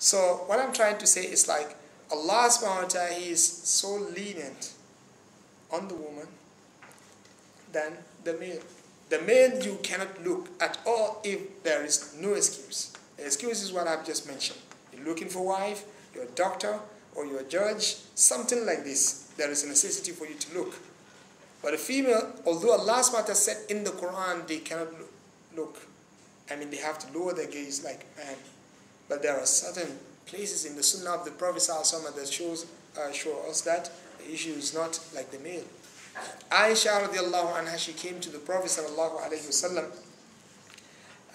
So what I'm trying to say is like Allah subhanahu wa ta'ala, He is so lenient on the woman than the male. The male you cannot look at all if there is no excuse. The excuse is what I've just mentioned. You're looking for wife, you're a doctor, or you're a judge, something like this. There is a necessity for you to look. But a female, although Allah subhanahu wa ta'ala said in the Quran they cannot look, I mean they have to lower their gaze like man. But there are certain places in the Sunnah of the Prophet that shows uh, show us that the issue is not like the male. Aisha radiallahu anha, she came to the Prophet sallallahu alayhi wasallam.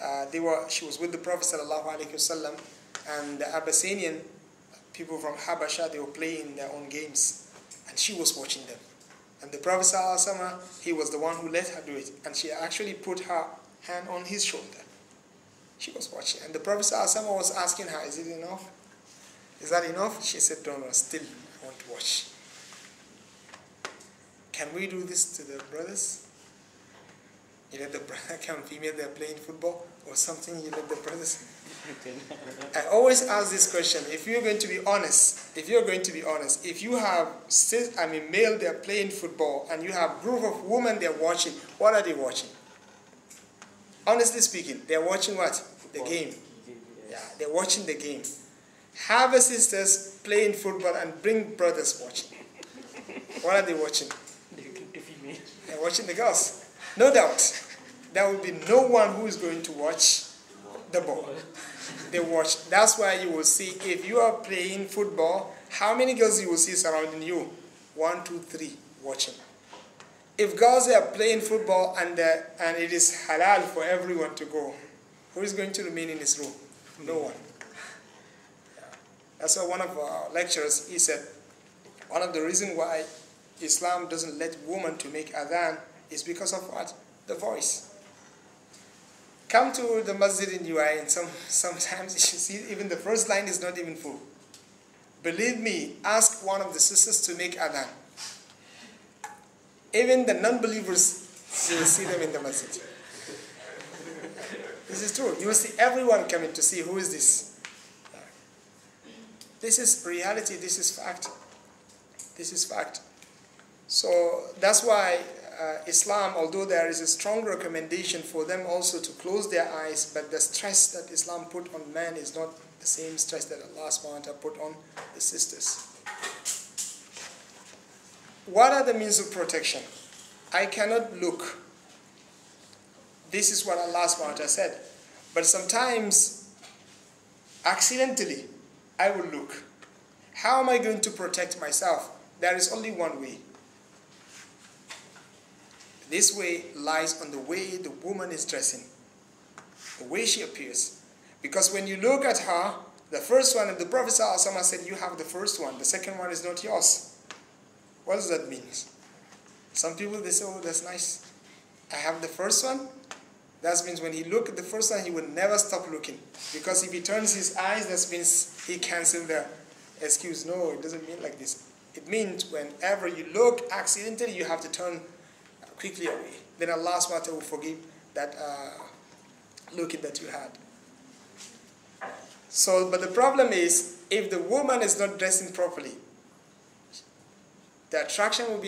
Uh, they were, she was with the Prophet sallallahu alayhi wasallam, and the Abyssinian people from Habasha, they were playing their own games, and she was watching them. And the Prophet sallallahu he was the one who let her do it, and she actually put her hand on his shoulder. She was watching, and the Prophet was asking her, "Is it enough? Is that enough?" She said, "No, no, still, I want to watch." Can we do this to the brothers? You let the brother come female, they're playing football or something, you let the brothers. I always ask this question if you're going to be honest, if you're going to be honest, if you have, I mean, male, they're playing football, and you have a group of women they're watching, what are they watching? Honestly speaking, they're watching what? The game. Yeah, they're watching the game. Have a sisters playing football and bring brothers watching. What are they watching? They're watching the girls. No doubt. There will be no one who is going to watch the ball. They watch. That's why you will see if you are playing football, how many girls you will see surrounding you? One, two, three watching. If girls are playing football and, uh, and it is halal for everyone to go, who is going to remain in this room? No hmm. one. Yeah. That's why one of our lecturers, he said, one of the reasons why Islam doesn't let women to make adhan is because of what? The voice. Come to the masjid in UI and some, sometimes you see even the first line is not even full. Believe me, ask one of the sisters to make adhan. Even the non-believers, you will see them in the masjid. This is true. You will see everyone coming to see who is this. This is reality, this is fact. This is fact. So that's why uh, Islam, although there is a strong recommendation for them also to close their eyes, but the stress that Islam put on men is not the same stress that Allah subhanahu put on the sisters. What are the means of protection? I cannot look. This is what Allah subhanahu said. But sometimes, accidentally, I will look. How am I going to protect myself? There is only one way. This way lies on the way the woman is dressing, the way she appears. Because when you look at her, the first one, and the Prophet ﷺ said, You have the first one, the second one is not yours. What does that mean? Some people they say, Oh, that's nice. I have the first one. That means when he look at the first time, he will never stop looking. Because if he turns his eyes, that means he cancels the excuse. No, it doesn't mean like this. It means whenever you look accidentally, you have to turn quickly away. Then Allah SWT will forgive that uh, looking that you had. So, but the problem is, if the woman is not dressing properly, the attraction will be